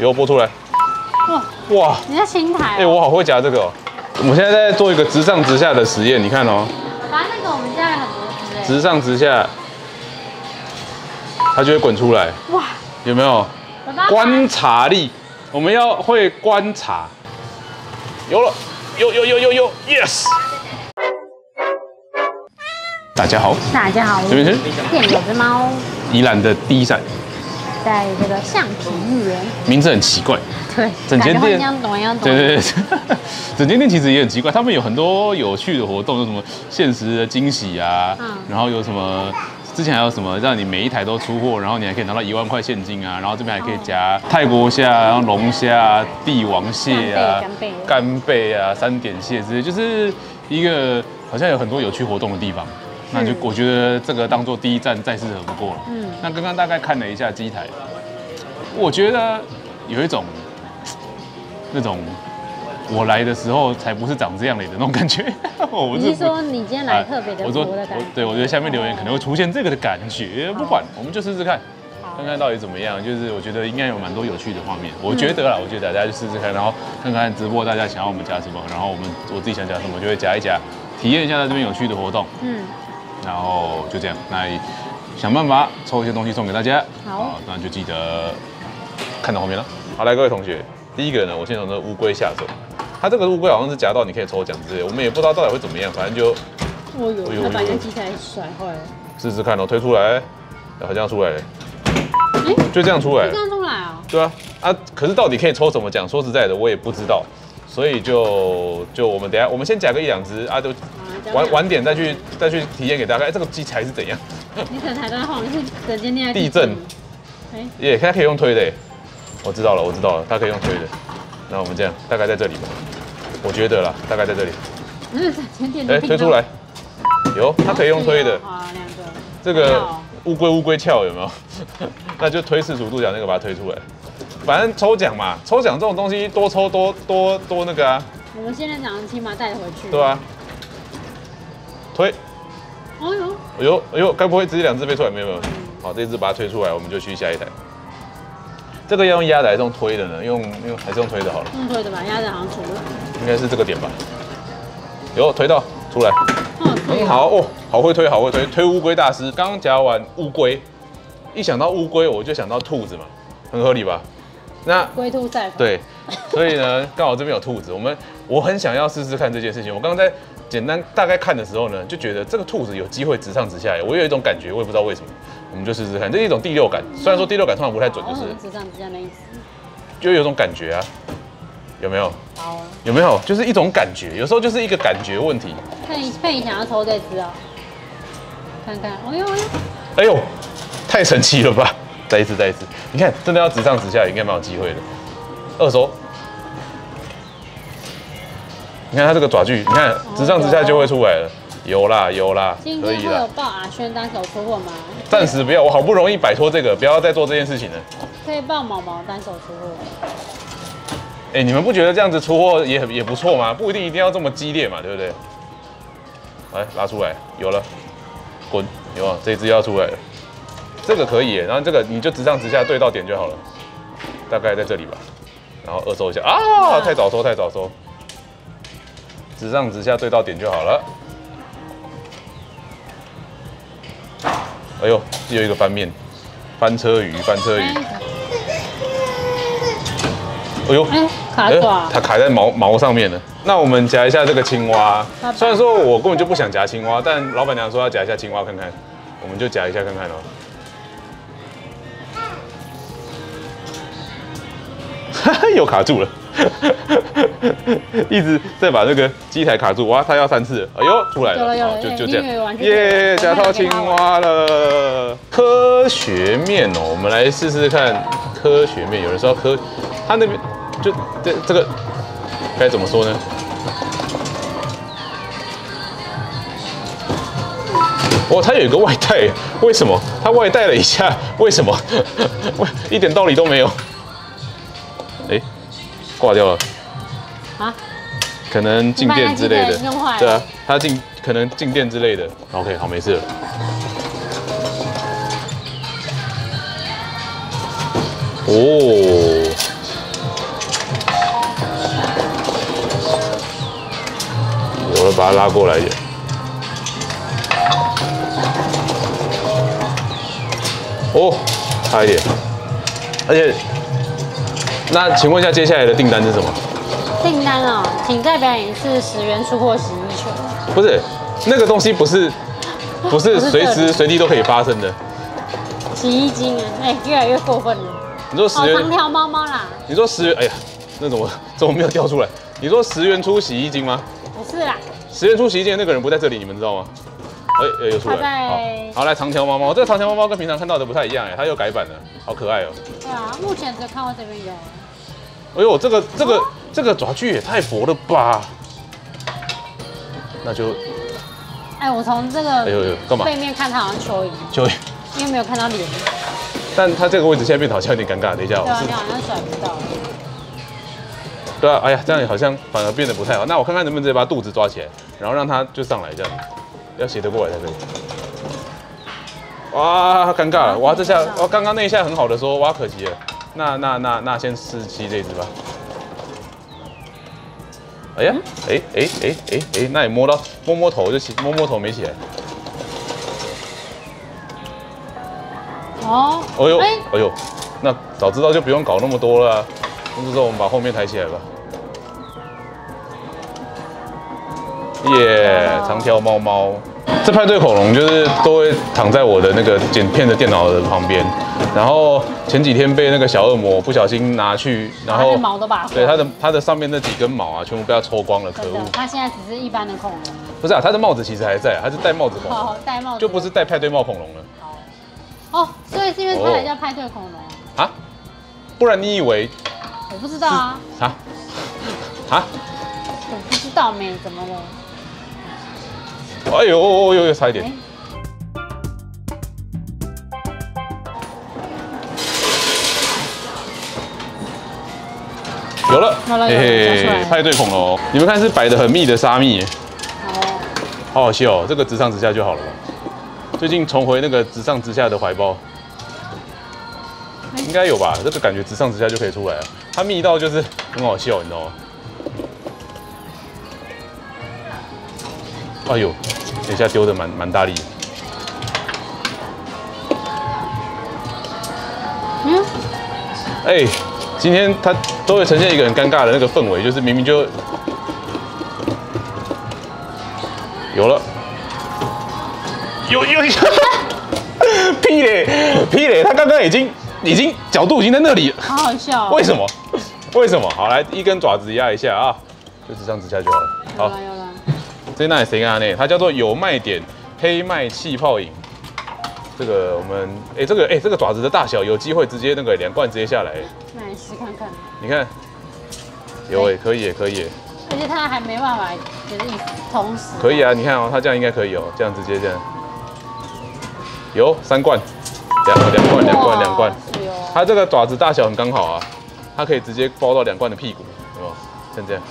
有播出来。哇，哇，你在青台、哎、哦？我好会夹这个哦。我们现在在做一个直上直下的实验，你看哦，反正那个我们家有很多。直上直下，它就会滚出来，哇，有没有？观察力，我们要会观察。有了，有有有有有，yes。大家好，大家好，我这边是是店有只猫，宜兰的第一站，在这个橡皮园。名字很奇怪。对，整间店。对对对，整间店其实也很奇怪，他们有很多有趣的活动，有什么限时的惊喜啊，嗯然后有什么。之前还有什么让你每一台都出货，然后你还可以拿到一万块现金啊，然后这边还可以夹泰国虾、然后龙虾、帝王蟹啊、干贝啊、三点蟹之类，就是一个好像有很多有趣活动的地方。那就我觉得这个当做第一站再适合不过了。嗯那刚刚大概看了一下机台，我觉得有一种那种我来的时候才不是长这样的那种感觉。我你是说你今天来特别的我说？我对我觉得下面留言可能会出现这个的感觉，不管我们就试试看，看看到底怎么样。就是我觉得应该有蛮多有趣的画面，我觉得啦，我觉得大家去试试看，然后看看直播大家想要我们夹什么，然后我们我自己想夹什么就会夹一夹，体验一下在这边有趣的活动，嗯，然后就这样，那想办法抽一些东西送给大家。好那就记得看到后面了。好，来各位同学，第一个呢，我先从这个乌龟下手。它这个乌龟好像是夹到你可以抽奖之类，我们也不知道到底会怎么样，反正就我有哎呦他把人家机台甩坏了。试试看哦，推出来，好像出来了，哎，就这样出来就这。样出来啊？对啊，啊，可是到底可以抽什么奖？说实在的，我也不知道，所以就就我们等下，我们先夹个一两只啊，就晚晚点再去再去体验给大家。哎，这个机材是怎样？你整台都在晃，你是整间店在地震。哎，耶、它可以用推的。我知道了，我知道了，它可以用推的。那我们这样，大概在这里吧，我觉得啦，大概在这里。不是整间店哎、推出来，有，它可以用推的。好啊，两个。这个好乌龟乌龟翘有没有？那就推四十五度角那个把它推出来。反正抽奖嘛，抽奖这种东西多抽多多多那个啊，我们现在早上起码带回去。对啊。推，哎呦，哎呦哎呦，该不会直接两只飞出来没有没有？好，这只把它推出来，我们就去下一台。这个要用压的还是用推的呢？用用还是用推的好了，用推的吧，鸭子好像出了。应该是这个点吧。有推到出来，哦，很好哦，好会推，好会推，推乌龟大师。刚刚夹完乌龟，一想到乌龟我就想到兔子嘛，很合理吧？那龟兔赛跑。对，所以呢，刚好这边有兔子，我们我很想要试试看这件事情。我刚刚在简单大概看的时候呢，就觉得这个兔子有机会直上直下，我有一种感觉，我也不知道为什么，我们就试试看，这是一种第六感。虽然说第六感通常不太准，就是直上直下那一只。就有一种感觉啊，有没有？好啊，有没有？就是一种感觉，有时候就是一个感觉问题。看你看你想要抽这只啊？看看，哎呦哎呦，哎呦，太神奇了吧！再一次，再一次，你看，真的要直上直下，应该蛮有机会的。二手，你看它这个爪距，你看直上直下就会出来了，有啦有啦，今天会有可以啦。报阿轩单手出货吗？暂时不要，我好不容易摆脱这个，不要再做这件事情了。可以报毛毛单手出货。哎、你们不觉得这样子出货也很也不错吗？不一定一定要这么激烈嘛，对不对？来拉出来，有了，滚，有啊，这只要出来了，这个可以，然后这个你就直上直下对到点就好了，大概在这里吧，然后二收一下啊，太早收太早收，直上直下对到点就好了。哎呦，又一个翻面，翻车鱼，翻车鱼，哎呦，哎，卡哎爪，它卡在毛毛上面了。那我们夹一下这个青蛙。虽然说我根本就不想夹青蛙，但老板娘说要夹一下青蛙看看，我们就夹一下看看哦。又卡住了，一直在把那个机台卡住。哇，它要三次了，哎呦，出来了，有了有了好就哎就这样耶，夹到青蛙了。科学面哦，我们来试试看科学面。有人说科，他那边就这这个该怎么说呢？哦，它有一个外带，为什么？它外带了一下，为什么？为 一点道理都没有。挂掉了。啊？可能静电之类的。对啊它静可能静电之类的。Ok 好没事了。哦。我要把它拉过来一点。哦差一点。而且那请问一下，接下来的订单是什么？订单哦，请再表演一次十元出货洗衣球。不是，那个东西不是，不是随时随地都可以发生的。洗衣精啊，哎、越来越过分了。你说十好，元长，条猫猫啦，你说十元，哎呀，那怎么 怎么没有掉出来？你说十元出洗衣精吗？不是啦，十元出洗衣精的那个人不在这里，你们知道吗？哎、哎，有出来了。好，好来长条猫猫，这个长条猫猫跟平常看到的不太一样哎，它又改版了，好可爱哦、对啊，目前只有看到这边有。哎呦，这个这个这个爪具也太佛了吧！那就哎、我从这哎呦个呦，干嘛？背面看它好像蚯蚓，蚯蚓，因为没有看到脸。但它这个位置现在变得好像有点尴尬。等一下，对啊，我是你好像甩不到。对啊，哎呀，这样好像反而变得不太好。那我看看能不能直接把肚子抓起来，然后让它就上来这样，要斜得过来才可以。哇，尴尬了！哇，这下哇，刚刚那一下很好的说，哇，可惜了。那那那那先试吸这一只吧。哎呀，哎哎哎哎哎，那你摸到摸摸头就起，摸摸头没起来。哦，哎呦，哎哎呦，那早知道就不用搞那么多了啊。那这时候我们把后面抬起来吧。耶、哦长条猫猫。这派对恐龙就是都会躺在我的那个剪片的电脑的旁边，然后前几天被那个小恶魔不小心拿去，然后毛都拔对它的它的上面那几根毛啊，全部被它抽光了，可恶！，它现在只是一般的恐龙，不是啊，它的帽子其实还在啊，它是戴帽子恐龙，哦，戴帽子就不是戴派对帽恐龙了哦，所以是因为它才叫派对恐龙，啊，不然你以为我不知道啊，啊啊？我不知道没怎么了，哎呦，哦呦呦，差一点有了，有了有了找出来。了派对恐龙，你们看是摆的很密的沙密耶，哦，好好笑哦，这个直上直下就好了。吧？最近重回那个直上直下的怀抱，哎。应该有吧？这个感觉直上直下就可以出来了，它密到就是很好笑，你知道吗？哎呦，等一下丢的蛮蛮大力。的。嗯，哎、今天他都会呈现一个很尴尬的那个氛围，就是明明就有了，有有有，屁嘞屁嘞，他刚刚已经已经角度已经在那里了，好好笑哦，为什么？为什么？好，来一根爪子压一下啊，就是这样子下就好了。好有了，有了，这那谁啊？呢？它叫做有卖点黑麦气泡饮。这个我们哎、这个哎、这个爪子的大小有机会直接那个两罐直接下来，那你试看看，你看，有哎、可以耶可以。耶而且它还没办法，就是一同时，可以啊，你看哦，它这样应该可以哦，这样直接这样，有三罐，两两罐两罐两罐。哇，是哦，它这个爪子大小很刚好啊，它可以直接包到两罐的屁股，有没有？像这样，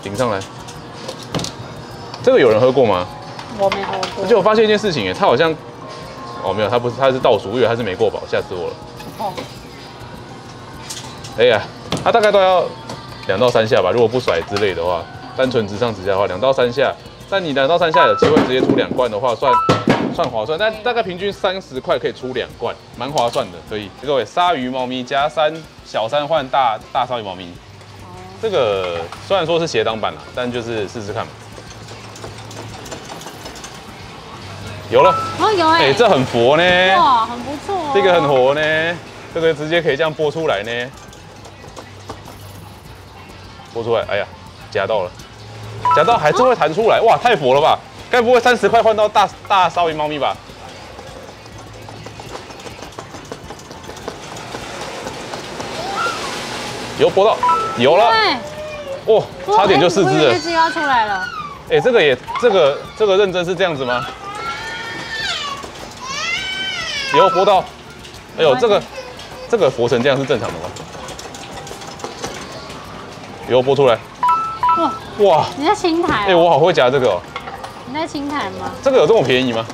顶上来，这个有人喝过吗？我没喝过，而且我发现一件事情，哎，它好像，哦没有，它不是，它是倒数，我以为它是没过保，吓死我了。哦，哎呀，它大概都要两到三下吧，如果不甩之类的话，单纯直上直下的话，两到三下。但你两到三下有机会直接出两罐的话，算算划算。但大概平均三十块可以出两罐，蛮划算的。所以，各位，鲨鱼猫咪加三小三换大大鲨鱼猫咪，这个虽然说是斜挡版啦，但就是试试看嘛。有了，哦有哎、哎、这很佛呢。哇，很不错、哦，这个很活呢，这个直接可以这样播出来呢，播出来，哎呀，夹到了，夹到还是会弹出来，哇，太佛了吧？该不会三十块换到大大鲨鱼猫咪吧？有播到，有了，对，哦，差点就四只了。我以为那。只要出来了，哎、这个也，这个这个认真是这样子吗？以后拨到，哎呦，这个，这个佛成这样是正常的吗？以后拨出来，哇哇！你在青苔，哎，我好会夹这个哦。你在青苔吗？这个有这么便宜吗？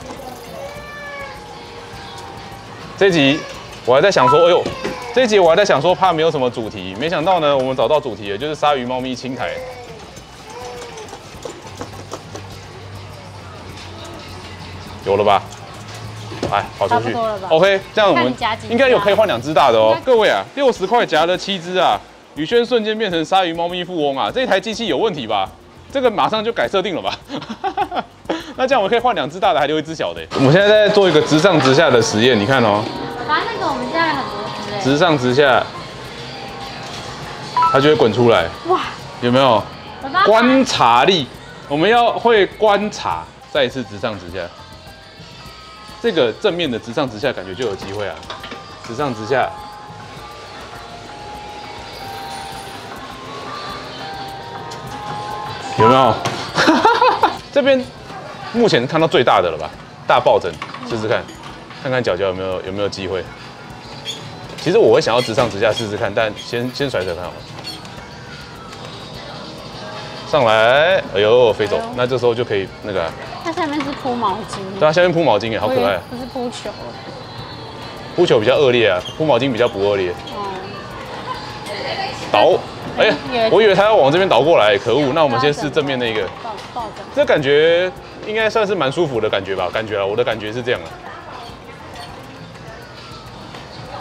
这集我还在想说，哎呦，这集我还在想说怕没有什么主题，没想到呢，我们找到主题了，就是鲨鱼、猫咪、青苔，有了吧？哎，跑出去，OK，这样我们应该有可以换两只大的哦。各位啊，六十块夹了七只啊，宇轩瞬间变成鲨鱼猫咪富翁啊！这台机器有问题吧？这个马上就改设定了吧？那这样我们可以换两只大的，还留一只小的。我们现在在做一个直上直下的实验，你看哦，反正那个我们家有很多。直上直下，它就会滚出来，哇，有没有？观察力，我们要会观察，再一次直上直下。这个正面的直上直下，感觉就有机会啊！直上直下，有没有？这边目前看到最大的了吧？大抱枕，试试看，看看脚脚有没有有没有机会。其实我会想要直上直下试试看，但先先甩甩看好了。上来，哎呦，飞走哎。那这时候就可以那个啊，它下面是铺毛巾，对啊，下面铺毛巾哎，好可爱啊。不是铺球。铺球比较恶劣啊，铺毛巾比较不恶劣。哦，倒，哎呀，我以为他要往这边倒过来，可恶。那我们先试正面那个。这感觉应该算是蛮舒服的感觉吧？感觉啊，我的感觉是这样的。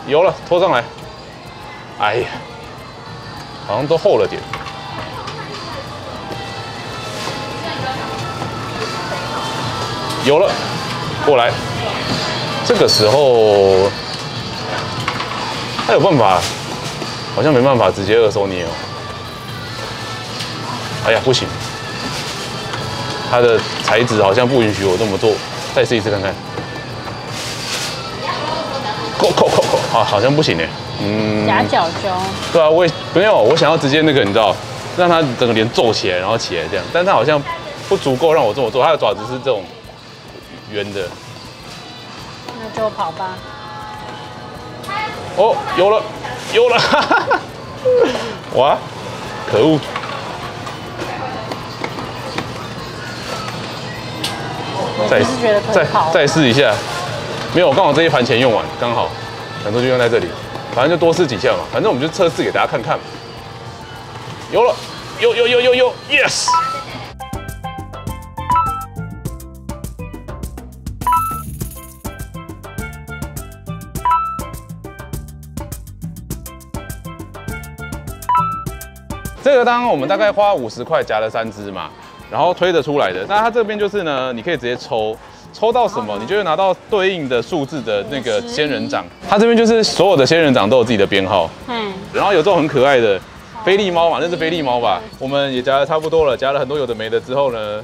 有了，拖上来。哎呀，好像都厚了点。有了，过来。这个时候，他有办法，好像没办法直接二手捏哦。哎呀，不行，他的材质好像不允许我这么做。再试一次看看。扣扣扣扣，好，好像不行哎。嗯，夹脚揪，对啊，我也没有，我想要直接那个，你知道，让它整个脸皱起来，然后起来这样，但它好像不足够让我这么做。它的爪子是这种圆的。那就跑吧。哦，有了，有了，哈哈哈！哇，可恶！再再。再试一下，没有，刚好这一盘钱用完，刚好，想说就用在这里，反正就多试几下嘛，反正我们就测试给大家看看嘛。有了，有有有有有，yes！个当我们大概花五十块夹了三只嘛，然后推得出来的。那它这边就是呢，你可以直接抽，抽到什么，你就会拿到对应的数字的那个仙人掌。它这边就是所有的仙人掌都有自己的编号，嗯，然后有这种很可爱的菲力猫嘛，那是菲力猫吧？我们也夹的差不多了，夹了很多有的没的之后呢，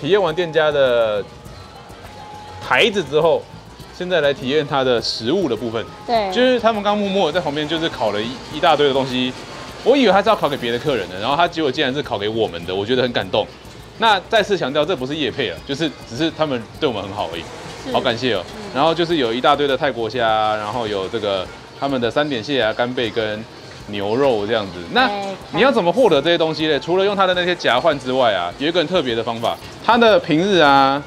体验完店家的台子之后，现在来体验它的食物的部分。对，就是他们刚默默地在旁边就是烤了一一大堆的东西，我以为他是要烤给别的客人的，然后他结果竟然是烤给我们的，我觉得很感动。那再次强调，这不是叶配啊，就是只是他们对我们很好而已，好感谢哦。然后就是有一大堆的泰国虾，然后有这个他们的三点蟹啊、干贝跟牛肉这样子。那你要怎么获得这些东西呢？除了用他的那些夹换之外啊，有一个很特别的方法，他的平日啊。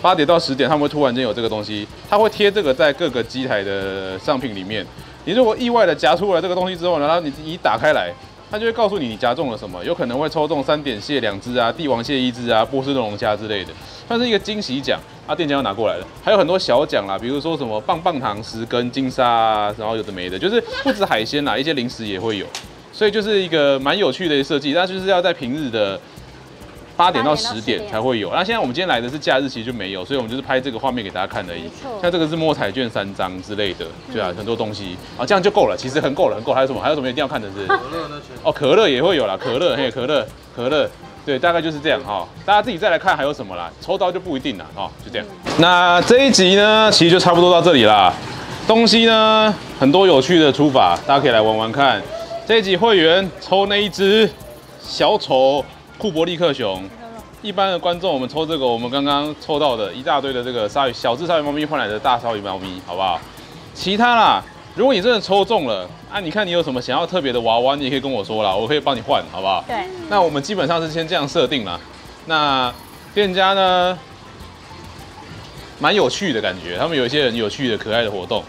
八点到十点，他们会突然间有这个东西，他会贴这个在各个机台的商品里面。你如果意外的夹出来这个东西之后，然后你一打开来，它就会告诉你你夹中了什么，有可能会抽中三点蟹两只啊，帝王蟹一只啊，波士顿龙虾之类的，算是一个惊喜奖。啊，店家要拿过来了，还有很多小奖啦，比如说什么棒棒糖十根、金沙啊，然后有的没的，就是不止海鲜啦，一些零食也会有，所以就是一个蛮有趣的设计，那就是要在平日的。八点到十点才会有，那现在我们今天来的是假日，其实就没有，所以我们就是拍这个画面给大家看而已。像这个是摸彩券三张之类的，对啊，很多东西啊，这样就够了，其实很够了，很够。还有什么？还有什么一定要看的是？可乐那些，哦，可乐也会有啦，可乐嘿，可乐，可乐，对，大概就是这样哈、大家自己再来看还有什么啦，抽到就不一定了哦，就这样。那这一集呢，其实就差不多到这里啦。东西呢，很多有趣的出法，大家可以来玩玩看。这一集会员抽那一只小丑库伯利克熊。一般的观众，我们抽这个，我们刚刚抽到的一大堆的这个鲨鱼小只鲨鱼猫咪换来的大鲨鱼猫咪，好不好？其他啦，如果你真的抽中了啊，你看你有什么想要特别的娃娃，你也可以跟我说啦，我可以帮你换，好不好？对，那我们基本上是先这样设定啦。那店家呢，蛮有趣的感觉，他们有一些很有趣的、可爱的活动，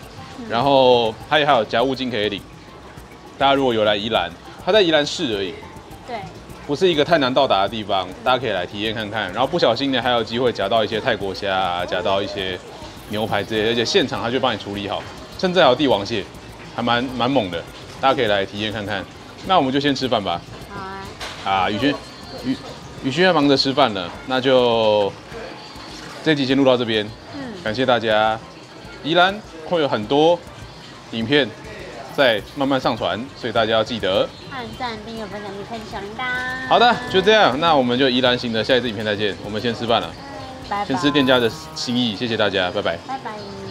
然后还有还有夹物金可以领。大家如果有来宜兰，他在宜兰市而已，对，不是一个太难到达的地方，大家可以来体验看看。然后不小心呢，还有机会夹到一些泰国虾啊，夹到一些牛排之类，而且现场他就帮你处理好，甚至还有帝王蟹，还蛮蛮猛的，大家可以来体验看看。那我们就先吃饭吧。好啊，啊，宇轩，宇宇轩要忙着吃饭了，那就这集先录到这边，嗯，感谢大家。宜兰会有很多影片在慢慢上传，所以大家要记得。按赞、订阅、分享、开启小铃铛。好的，就这样，那我们就宜兰行的下一次影片再见。我们先吃饭了，拜拜。先吃店家的心意，谢谢大家，拜拜。拜拜。